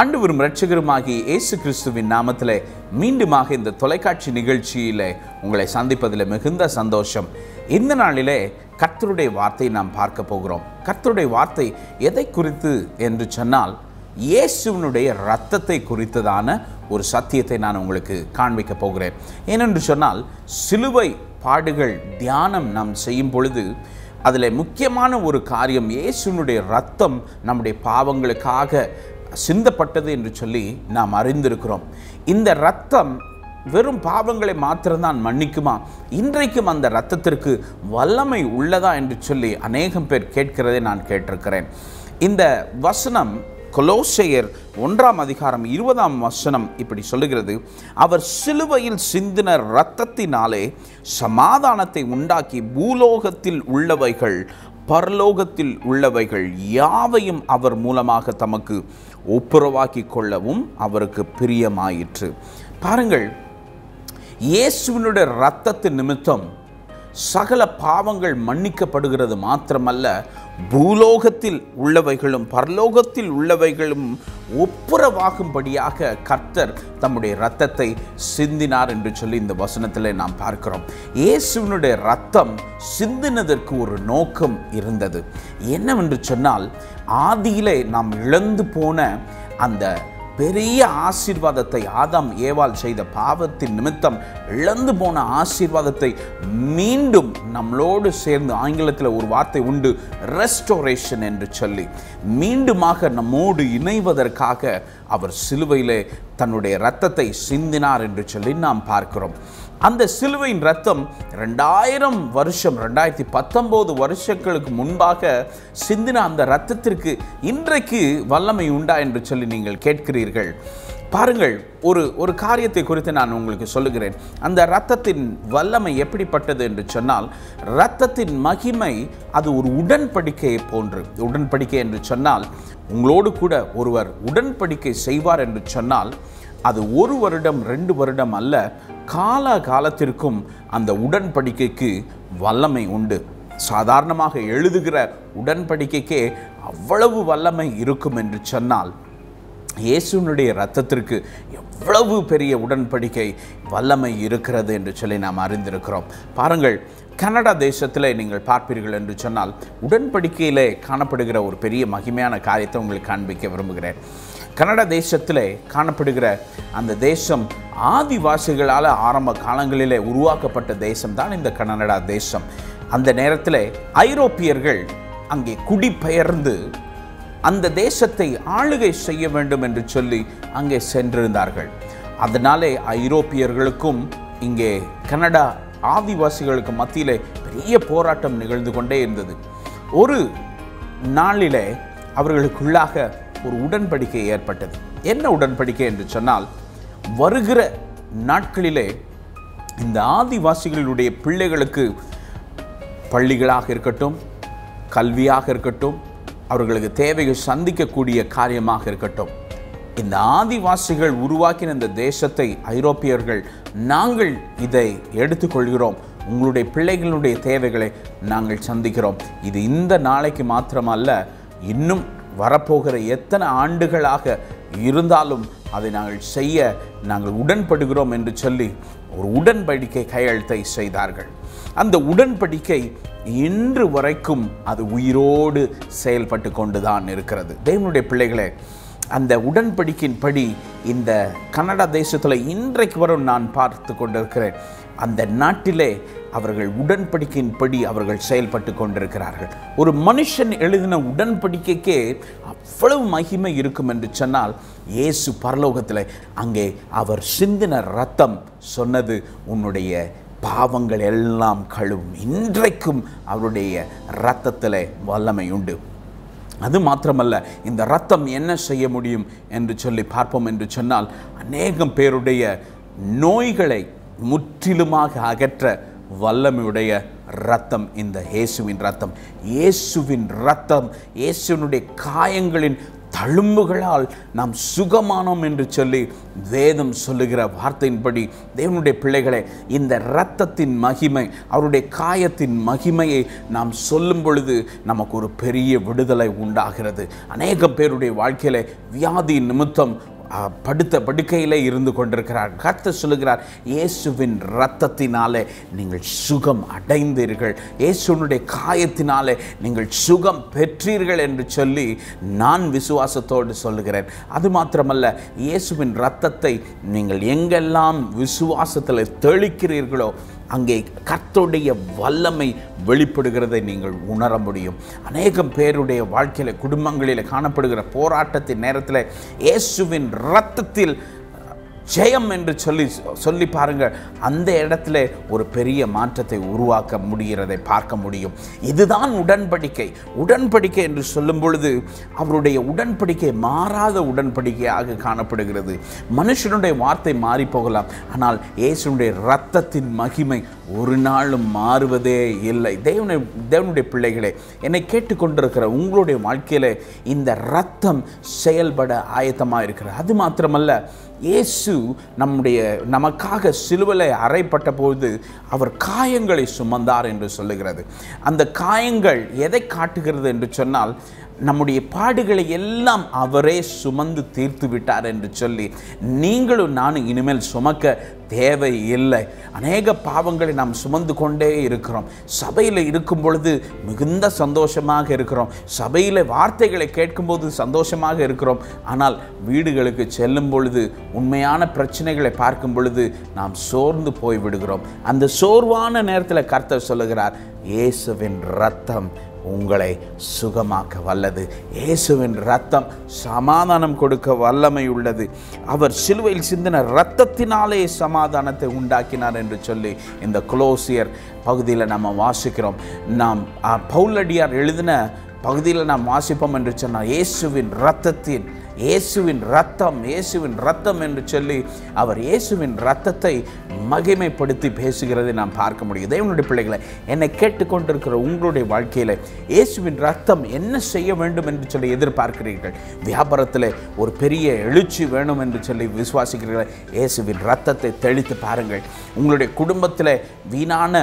ஆண்டவரும் ரட்சகருமாகிய இயேசு கிறிஸ்துவின் நாமத்திலே மீண்டுமாக இந்த தொலைக்காட்சி நிகழ்ச்சியில் உங்களை சந்திப்பதில் மிகுந்த சந்தோஷம். இந்த நாளிலே கர்த்தருடைய வார்த்தை நாம் பார்க்க போகிறோம். கர்த்தருடைய வார்த்தை எதை குறித்து என்று சொன்னால் இயேசுவினுடைய இரத்தத்தை குறித்ததான ஒரு சத்தியத்தை நான் உங்களுக்கு காண்பிக்க போகிறேன். ஏனென்று சொன்னால் சிலுவை பாடுகள் தியானம் நாம் செய்யும் பொழுது அதில் முக்கியமான ஒரு காரியம் இயேசுனுடைய ரத்தம் நம்முடைய பாவங்களுக்காக சிந்தப்பட்டது என்று சொல்லி நாம் அறிந்திருக்கிறோம். இந்த ரத்தம் வெறும் பாவங்களை மாத்திரம்தான் மன்னிக்குமா? இன்றைக்கும் அந்த ரத்தத்திற்கு வல்லமை உள்ளதா என்று சொல்லி அநேகம் பேர் கேட்கிறதை நான் கேட்டிருக்கிறேன். இந்த வசனம் கொலோசையர் ஒன்றாம் அதிகாரம் இருபதாம் வசனம் இப்படி சொல்லுகிறது. அவர் சிலுவையில் சிந்தின இரத்தத்தினாலே சமாதானத்தை உண்டாக்கி பூலோகத்தில் உள்ளவைகள் பரலோகத்தில் உள்ளவைகள் யாவையும் அவர் மூலமாக தமக்கு ஒப்புரவாக்கி கொள்ளவும் அவருக்கு பிரியமாயிற்று. பாருங்கள் இயேசுவினுடைய இரத்தத்து நிமித்தம் சகல பாவங்கள் மன்னிக்கப்படுகிறது மாத்திரமல்ல பூலோகத்தில் உள்ளவைகளும் பரலோகத்தில் உள்ளவைகளும் ஒப்புரவாகும்படியாக கர்த்தர் தம்முடைய இரத்தத்தை சிந்தினார் என்று சொல்லி இந்த வசனத்தில் நாம் பார்க்கிறோம். இயேசுவினுடைய ரத்தம் சிந்தினதற்கு ஒரு நோக்கம் இருந்தது. என்னவென்று சொன்னால் ஆதியிலே நாம் இழந்து போன அந்த பெரிய ஆசீர்வாதத்தை ஆதாம் ஏவால் செய்த பாவத்தின் நிமித்தம் இழந்து போன ஆசீர்வாதத்தை மீண்டும் நம்மளோடு சேர்ந்து ஆங்கிலத்தில் ஒரு வார்த்தை உண்டு ரெஸ்டோரேஷன் என்று சொல்லி. மீண்டுமாக நம்மோடு இணைவதற்காக அவர் சிலுவையிலே தன்னுடைய இரத்தத்தை சிந்தினார் என்று சொல்லி நாம் பார்க்கிறோம். அந்த சிலுவையின் ரத்தம் ரெண்டாயிரம் வருஷம் ரெண்டாயிரத்தி பத்தொம்போது வருஷங்களுக்கு முன்பாக சிந்தின அந்த ரத்தத்திற்கு இன்றைக்கு வல்லமை உண்டா என்று சொல்லி நீங்கள் கேட்கிறீர்கள். பாருங்கள் ஒரு ஒரு காரியத்தை குறித்து நான் உங்களுக்கு சொல்லுகிறேன். அந்த இரத்தத்தின் வல்லமை எப்படிப்பட்டது என்று சொன்னால் இரத்தத்தின் மகிமை அது ஒரு உடன்படிக்கையை போன்று. உடன்படிக்கை என்று சொன்னால் உங்களோடு கூட ஒருவர் உடன்படிக்கை செய்வார் என்று சொன்னால் அது ஒரு வருடம் ரெண்டு வருடம் அல்ல கால காலத்திற்கும் அந்த உடன்படிக்கைக்கு வல்லமை உண்டு. சாதாரணமாக எழுதுகிற உடன்படிக்கைக்கே அவ்வளவு வல்லமை இருக்கும் என்று சொன்னால் இயேசுனுடைய ரத்தத்திற்கு எவ்வளவு பெரிய உடன்படிக்கை வல்லமை இருக்கிறது என்று சொல்லி நாம் அறிந்திருக்கிறோம். பாருங்கள் கனடா தேசத்தில் நீங்கள் பார்ப்பீர்கள் என்று சொன்னால் உடன்படிக்கையிலே காணப்படுகிற ஒரு பெரிய மகிமையான காரியத்தை உங்களுக்கு காண்பிக்க விரும்புகிறேன். கனடா தேசத்தில் காணப்படுகிற அந்த தேசம் ஆதிவாசிகளால் ஆரம்ப காலங்களிலே உருவாக்கப்பட்ட தேசம் தான் இந்த கனடா தேசம். அந்த நேரத்தில் ஐரோப்பியர்கள் அங்கே குடிபெயர்ந்து அந்த தேசத்தை ஆளுகை செய்ய வேண்டும் என்று சொல்லி அங்கே சென்றிருந்தார்கள். அதனாலே ஐரோப்பியர்களுக்கும் இங்கே கனடா ஆதிவாசிகளுக்கு மத்தியிலே பெரிய போராட்டம் நிகழ்ந்து கொண்டே இருந்தது. ஒரு நாளிலே அவர்களுக்குள்ளாக ஒரு உடன்படிக்கை ஏற்பட்டது. என்ன உடன்படிக்கை என்று சொன்னால் வருகிற நாட்களிலே இந்த ஆதிவாசிகளுடைய பிள்ளைகளுக்கு பள்ளிகளாக இருக்கட்டும் கல்வியாக இருக்கட்டும் அவர்களுக்கு தேவைகள் சந்திக்கக்கூடிய காரியமாக இருக்கட்டும். இந்த ஆதிவாசிகள் உருவாக்கின இந்த தேசத்தை ஐரோப்பியர்கள் நாங்கள் இதை எடுத்துக்கொள்கிறோம். உங்களுடைய பிள்ளைகளுடைய தேவைகளை நாங்கள் சந்திக்கிறோம். இது இந்த நாளைக்கு மாத்திரமல்ல இன்னும் வரப்போகிற எத்தனை ஆண்டுகளாக இருந்தாலும் அதை நாங்கள் செய்ய நாங்கள் உடன்படுகிறோம் என்று சொல்லி ஒரு உடன்படிக்கை கையெழுத்தை செய்தார்கள். அந்த உடன்படிக்கை இன்று வரைக்கும் அது உயிரோடு செயல்பட்டு கொண்டுதான் இருக்கிறது. தேவனுடைய பிள்ளைகளே அந்த உடன்படிக்கையின்படி இந்த கனடா தேசத்தில் இன்றைக்கு வரும் நான் பார்த்து கொண்டிருக்கிறேன். அந்த நாட்டிலே அவர்கள் உடன்படிக்கையின்படி அவர்கள் செயல்பட்டு கொண்டிருக்கிறார்கள். ஒரு மனுஷன் எழுதின உடன்படிக்கைக்கே அவ்வளவு மகிமை இருக்கும் என்று சொன்னால் இயேசு பரலோகத்தில் அங்கே அவர் சிந்தின ரத்தம் சொன்னது உன்னுடைய பாவங்கள் எல்லாம் கழுவும். இன்றைக்கும் அவருடைய இரத்தத்தில் வல்லமை உண்டு. அது மாத்திரமல்ல இந்த ரத்தம் என்ன செய்ய முடியும் என்று சொல்லி பார்ப்போம் என்று சொன்னால் அநேகம் பேருடைய நோய்களை முற்றிலுமாக அகற்ற வல்லமையுடைய ரத்தம் இந்த இயேசுவின் ரத்தம் இயேசுவின் ரத்தம் இயேசுவினுடைய காயங்களின் தழும்புகளால் நாம் சுகமானோம் என்று சொல்லி வேதம் சொல்லுகிற வார்த்தையின்படி தேவனுடைய பிள்ளைகளை இந்த இரத்தத்தின் மகிமை அவருடைய காயத்தின் மகிமையை நாம் சொல்லும் பொழுது நமக்கு ஒரு பெரிய விடுதலை உண்டாகிறது. அநேக பேருடைய வாழ்க்கையில வியாதி நிமித்தம் படுத்த படுக்கையில் இருந்து கொண்டிருக்கிறார். கத்த சொல்லுகிறார் இயேசுவின் இரத்தத்தினாலே நீங்கள் சுகம் அடைந்தீர்கள். இயேசுனுடைய காயத்தினாலே நீங்கள் சுகம் பெற்றீர்கள் என்று சொல்லி நான் விசுவாசத்தோடு சொல்லுகிறேன். அது மாத்திரமல்ல இயேசுவின் இரத்தத்தை நீங்கள் எங்கெல்லாம் விசுவாசத்தில் தெளிக்கிறீர்களோ அங்கே கர்த்தருடைய வல்லமை வெளிப்படுகிறதை நீங்கள் உணர முடியும். அநேகம் பேருடைய வாழ்க்கையில் குடும்பங்களில் காணப்படுகிற போராட்டத்தின் நேரத்தில் இயேசுவின் இரத்தத்தில் ஜெயம் என்று சொல்லி சொல்லி பாருங்கள். அந்த இடத்துல ஒரு பெரிய மாற்றத்தை உருவாக்க முடிகிறதை பார்க்க முடியும். இதுதான் உடன்படிக்கை. உடன்படிக்கை என்று சொல்லும் பொழுது அவருடைய உடன்படிக்கை மாறாத உடன்படிக்கையாக காணப்படுகிறது. மனுஷனுடைய வார்த்தை மாறி போகலாம். ஆனால் இயேசுடைய இரத்தத்தின் மகிமை ஒரு நாளும் மாறுவதே இல்லை. தேவனுடைய தேவனுடைய பிள்ளைகளே என்னை கேட்டுக்கொண்டிருக்கிற உங்களுடைய வாழ்க்கையில் இந்த ரத்தம் செயல்பட ஆயத்தமாக இருக்கிறது. அது மாத்திரமல்ல இயேசு நம்முடைய நமக்காக சிலுவலை அறைப்பட்ட போது அவர் காயங்களை சுமந்தார் என்று சொல்லுகிறது. அந்த காயங்கள் எதை காட்டுகிறது என்று சொன்னால் நம்முடைய பாடுகளை எல்லாம் அவரே சுமந்து தீர்த்து விட்டார் என்று சொல்லி நீங்களும் நானும் இனிமேல் சுமக்க தேவை இல்லை அநேக பாவங்களை நாம் சுமந்து கொண்டே இருக்கிறோம். சபையில் இருக்கும் பொழுது மிகுந்த சந்தோஷமாக இருக்கிறோம். சபையில் வார்த்தைகளை கேட்கும்போது சந்தோஷமாக இருக்கிறோம். ஆனால் வீடுகளுக்கு செல்லும் பொழுது உண்மையான பிரச்சனைகளை பார்க்கும் பொழுது நாம் சோர்ந்து போய் விடுகிறோம் அந்த சோர்வான நேரத்தில் கர்த்தர் சொல்லுகிறார் இயேசுவின் ரத்தம் உங்களை சுகமாக்க வல்லது. இயேசுவின் ரத்தம் சமாதானம் கொடுக்க வல்லமை உள்ளது. அவர் சிலுவையில் சிந்தின இரத்தத்தினாலே சமாதானத்தை உண்டாக்கினார் என்று சொல்லி இந்த குளோசியர் பகுதியில் நம்ம வாசிக்கிறோம். நாம் அ, பவுலடியார் எழுதின பகுதியில் நாம் வாசிப்போம் என்று சொன்னால் இயேசுவின் இரத்தத்தின் இயேசுவின் ரத்தம் இயேசுவின் ரத்தம் என்று சொல்லி அவர் இயேசுவின் ரத்தத்தை மகிமைப்படுத்தி பேசுகிறதை நாம் பார்க்க முடியும். தேவனுடைய பிள்ளைகளை என்னை கேட்டுக்கொண்டிருக்கிற உங்களுடைய வாழ்க்கையில் இயேசுவின் ரத்தம் என்ன செய்ய வேண்டும் என்று சொல்லி எதிர்பார்க்கிறீர்கள்? வியாபாரத்தில் ஒரு பெரிய எழுச்சி வேணும் என்று சொல்லி விசுவாசிக்கிறீர்கள்? இயேசுவின் ரத்தத்தை தெளித்து பாருங்கள். உங்களுடைய குடும்பத்தில் வீணான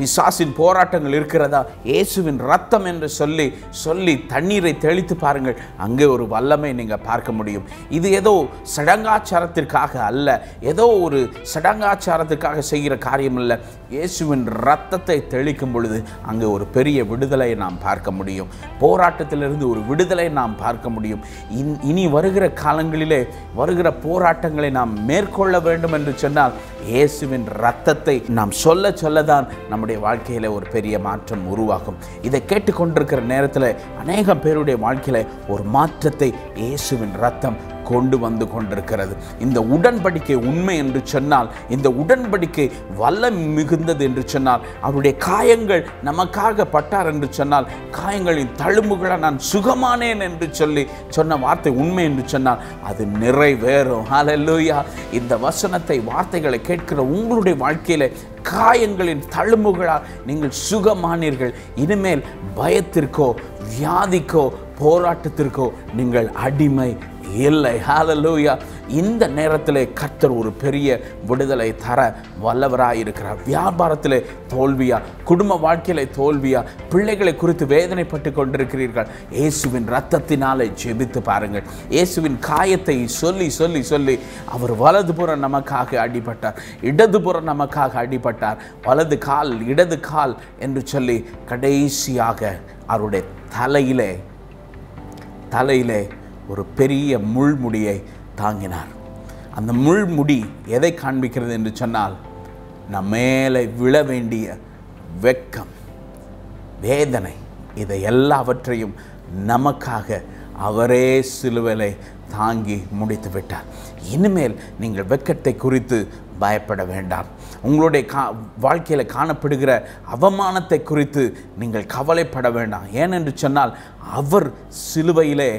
பிசாசின் போராட்டங்கள் இருக்கிறதா? இயேசுவின் ரத்தம் என்று சொல்லி சொல்லி தண்ணீரை தெளித்து பாருங்கள். அங்கே ஒரு வல்லமை நீங்கள் பார்க்க முடியும். இது ஏதோ சடங்காச்சாரத்திற்காக அல்ல. ஏதோ ஒரு சடங்காச்சாரத்திற்காக செய்கிற காரியம் அல்ல. இயேசுவின் ரத்தத்தை தெளிக்கும் பொழுது அங்கே ஒரு பெரிய விடுதலை நாம் பார்க்க முடியும். போராட்டத்திலிருந்து ஒரு விடுதலை நாம் பார்க்க முடியும். இன் இனி வருகிற காலங்களிலே வருகிற போராட்டங்களை நாம் மேற்கொள்ள வேண்டும் என்று சொன்னால் இயேசுவின் ரத்தத்தை நாம் சொல்ல சொல்லதான் நம்முடைய வாழ்க்கையில் ஒரு பெரிய மாற்றம் உருவாகும். இதை கேட்டுக்கொண்டிருக்கிற நேரத்தில் அநேக பேருடைய வாழ்க்கையில் ஒரு மாற்றத்தை இயேசுவின் ரத்தம் கொண்டு வந்து கொண்டிருக்கிறது. இந்த உடன்படிக்கை உண்மை என்று சொன்னால் இந்த உடன்படிக்கை வல்லம் மிகுந்தது என்று சொன்னால் அவருடைய காயங்கள் நமக்காக பட்டார் என்று சொன்னால் காயங்களின் தழும்புகளை நான் சுகமானேன் என்று சொல்லி சொன்ன வார்த்தை உண்மை என்று சொன்னால் அது நிறைவேறும். ஹalleluya இந்த வசனத்தை வார்த்தைகளை கேட்கிற உங்களுடைய வாழ்க்கையில காயங்களின் தழும்புகளால் நீங்கள் சுகமானீர்கள். இனிமேல் பயத்திற்கோ வியாதிக்கோ போராட்டத்திற்கோ நீங்கள் அடிமை இல்லை. ஹாலலூயா இந்த நேரத்தில் கர்த்தர் ஒரு பெரிய விடுதலை தர வல்லவராக இருக்கிறார் வியாபாரத்தில் தோல்வியா குடும்ப வாழ்க்கையில தோல்வியா பிள்ளைகளை குறித்து வேதனைப்பட்டு கொண்டிருக்கிறீர்கள். இயேசுவின் ரத்தத்தினாலே ஜெபித்து பாருங்கள். இயேசுவின் காயத்தை சொல்லி சொல்லி சொல்லி அவர் வலது புறம் நமக்காக அடிபட்டார். இடது புறம் நமக்காக அடிபட்டார். வலது கால் இடது கால் என்று சொல்லி கடைசியாக அவருடைய தலையிலே தலையிலே ஒரு பெரிய முள்முடியை தாங்கினார். அந்த முள்முடி எதை காண்பிக்கிறது என்று சொன்னால் நம் மேலே விழ வேண்டிய வெட்கம் வேதனை இதை எல்லாவற்றையும் நமக்காக அவரே சிலுவலை தாங்கி முடித்து விட்டார் இனிமேல் நீங்கள் வெட்கத்தை குறித்து பயப்பட வேண்டாம். உங்களுடைய கா வாழ்க்கையில் காணப்படுகிற அவமானத்தை குறித்து நீங்கள் கவலைப்பட வேண்டாம். ஏனென்று சொன்னால் அவர் சிலுவையிலே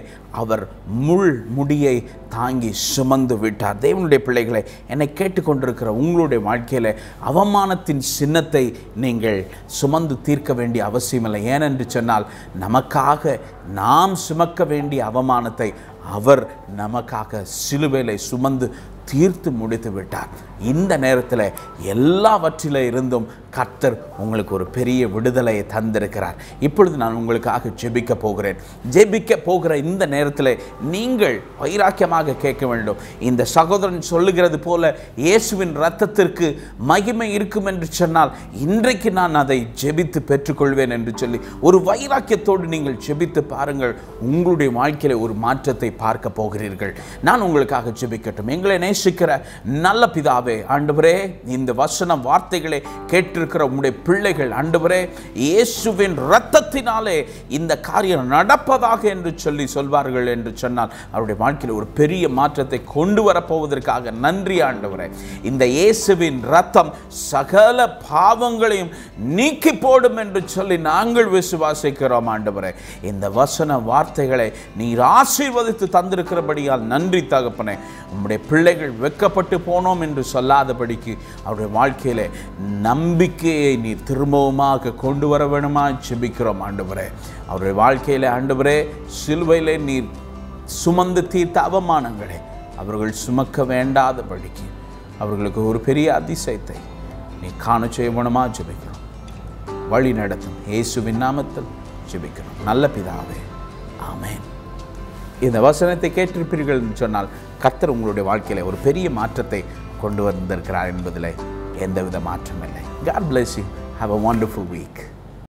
அவர் முள் முடியை தாங்கி சுமந்து விட்டார். தேவனுடைய பிள்ளைகளை என்னை கேட்டுக்கொண்டிருக்கிற உங்களுடைய வாழ்க்கையில் அவமானத்தின் சின்னத்தை நீங்கள் சுமந்து தீர்க்க வேண்டிய அவசியமில்லை. ஏனென்று சொன்னால் நமக்காக நாம் சுமக்க வேண்டிய அவமானத்தை அவர் நமக்காக சிலுவையிலே சுமந்து தீர்த்து முடித்து விட்டார். இந்த நேரத்தில் எல்லாவற்றில இருந்தும் கர்த்தர் உங்களுக்கு ஒரு பெரிய விடுதலையை தந்திருக்கிறார். இப்பொழுது நான் உங்களுக்காக ஜெபிக்க போகிறேன். ஜெபிக்க போகிற இந்த நேரத்தில் நீங்கள் வைராக்கியமாக கேட்க வேண்டும். இந்த சகோதரன் சொல்லுகிறது போல இயேசுவின் ரத்தத்திற்கு மகிமை இருக்கும் என்று சொன்னால் இன்றைக்கு நான் அதை ஜெபித்து பெற்றுக்கொள்வேன் என்று சொல்லி ஒரு வைராக்கியத்தோடு நீங்கள் ஜெபித்து பாருங்கள். உங்களுடைய வாழ்க்கையில ஒரு மாற்றத்தை பார்க்க போகிறீர்கள். நான் உங்களுக்காக ஜெபிக்கட்டும். எங்களை நேசிக்கிற நல்ல பிதாவே ஆண்டவரே இந்த வசன வார்த்தைகளை கேட்டிருக்கிற உங்களுடைய பிள்ளைகள் ஆண்டவரே இயேசுவின் இரத்தத்தினாலே இந்த காரியம் நடப்பதாக என்று சொல்லி சொல்வார்கள் என்று சொன்னால் அவருடைய வாழ்க்கையில் ஒரு பெரிய மாற்றத்தை கொண்டு வரப்போவதற்காக நன்றி ஆண்டவரே. இந்த இயேசுவின் ரத்தம் சகல பாவங்களையும் நீக்கி போடும் என்று சொல்லி நாங்கள் விசுவாசிக்கிறோம் ஆண்டவரே. இந்த வசன வார்த்தைகளை நீர் ஆசீர்வதித்து தந்திருக்கிறபடியால் நன்றி தகப்பனே. உம்முடைய பிள்ளைகள் வெக்கப்பட்டு போனோம் என்று சொல்லாதபடிக்கு அவருடைய வாழ்க்கையில் நம்பிக்கையை நீர் திரும்பவுமாக கொண்டு வர வேணுமா ஜெபிக்கிறோம் ஆண்டவரே. அவருடைய வாழ்க்கையில் ஆண்டவரே சிலுவையில் நீர் சுமந்து தீர்த்த அவமானங்களை அவர்கள் சுமக்க வேண்டாதபடிக்கு அவர்களுக்கு ஒரு பெரிய அதிசயத்தை நீ காண செய்யணுமா ஜெபிக்கிறோம். வழி நடத்தும். இயேசுவின் நாமத்தில் ஜெபிக்கிறோம். நல்ல பிதாவே ஆமேன். இந்த வசனத்தை கேட்டிருப்பீர்கள் சொன்னால் கர்த்தர் உங்களுடைய வாழ்க்கையில் ஒரு பெரிய மாற்றத்தை கொண்டு வந்திருக்கிறார் என்பதில் எந்தவித மாற்றமில்லை. God bless you have a wonderful week